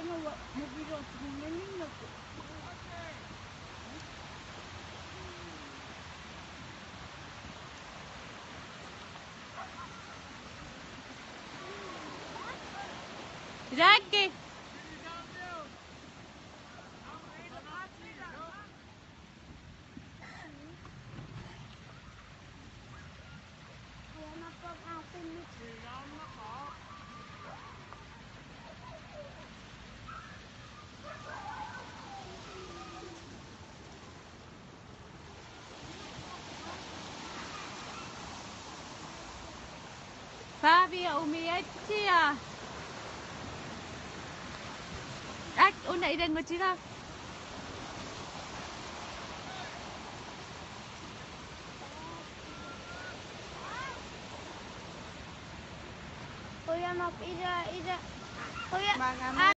ano, wa- mobilo. Tingnan na po. Jackie! Kaya na Fabio Umietia. Ach, und da ist er Oh ya, maaf, ida, ida. Oh ya,